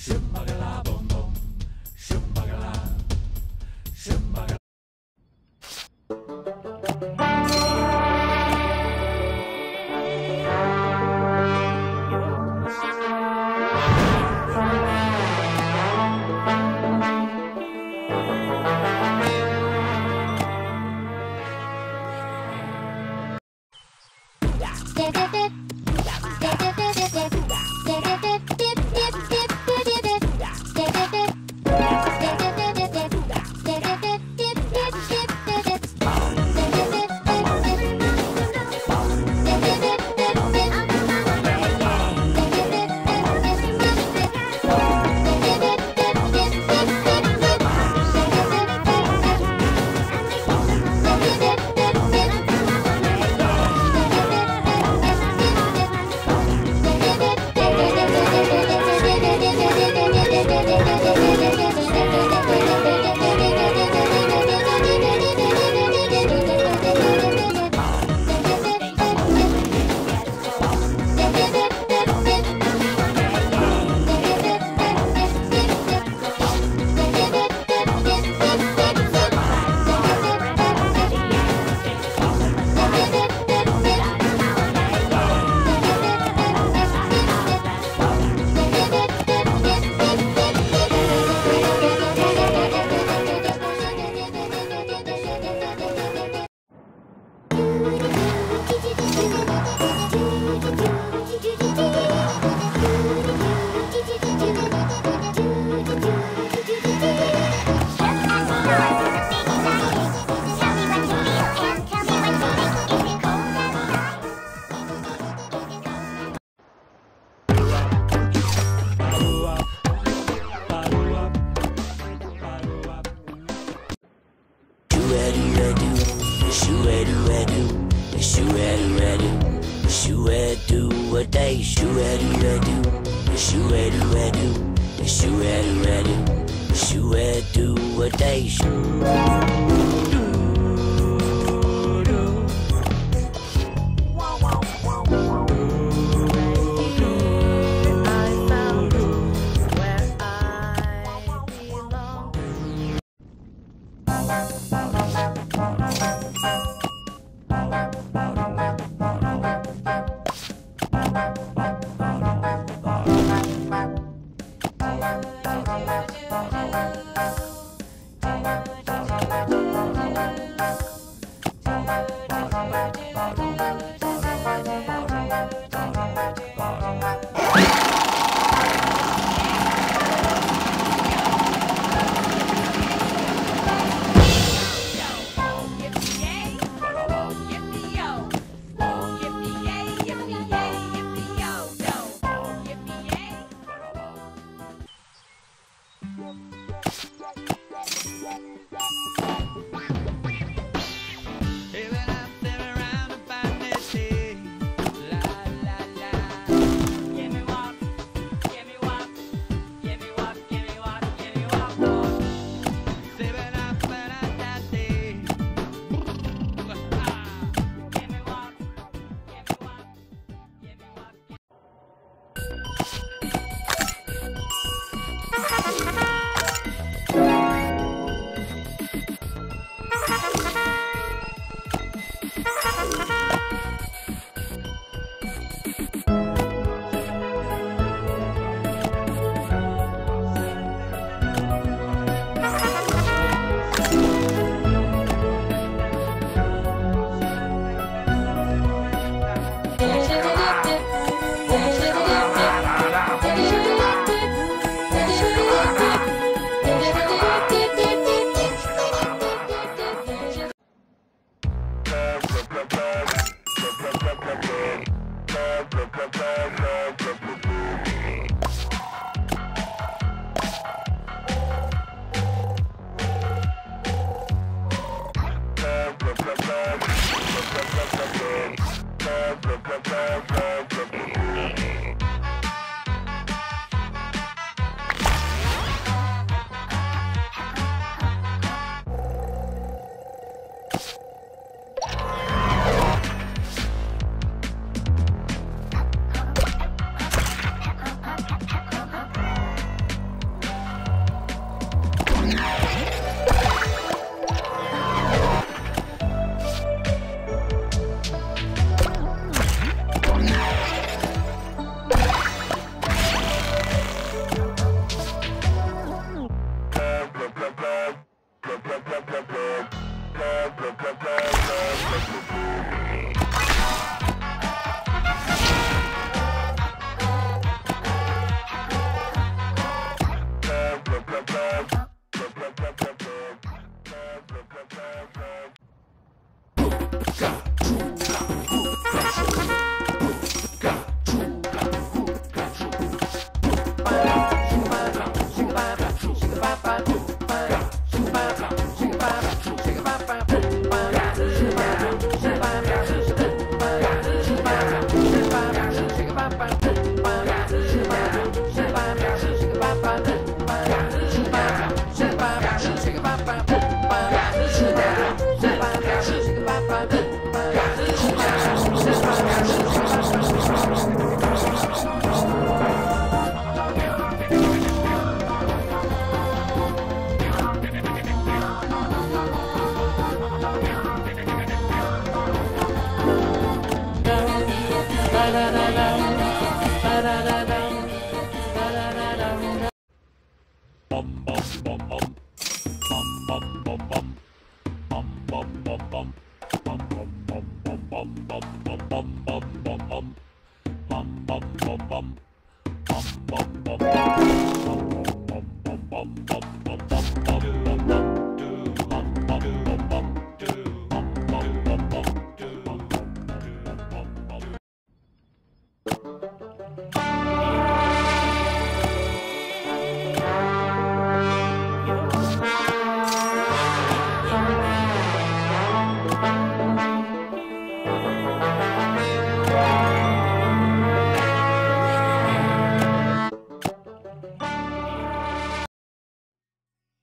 Shimmagalaba. do what they shoot do you, at you, do at you, at you, shoot at you, at you, shoot at do what they shoot. Thank you. True Bye.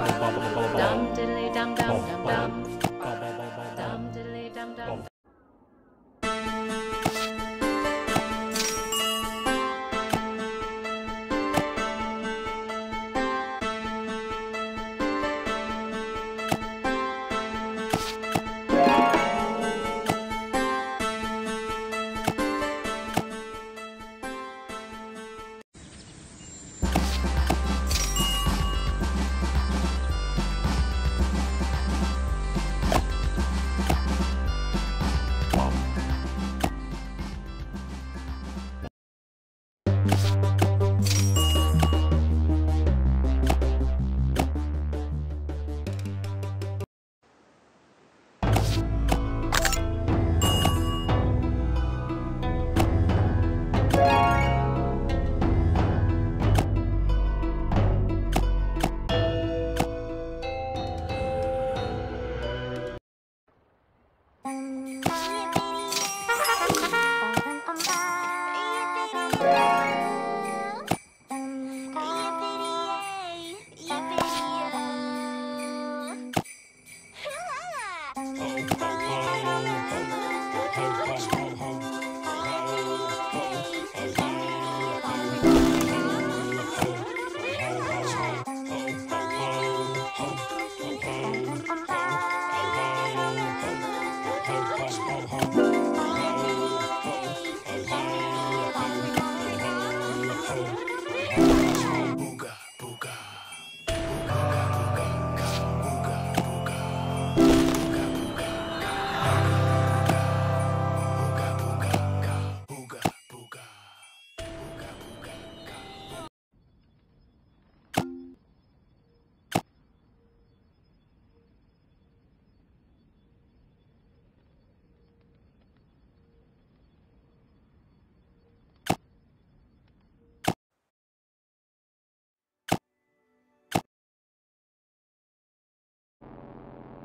Dum didley, dum dum dum.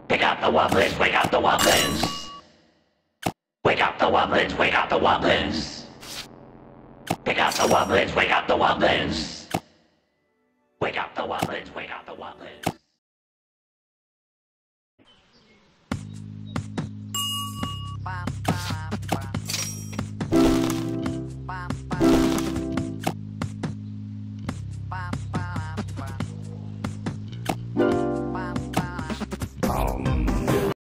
Wake up the wobblers, wake up the wobblers. Wake up the wobblers, wake up the wobblers. Wake up the wobblers, wake up the wobblers. Wake up the wobblers, wake up the wobblers.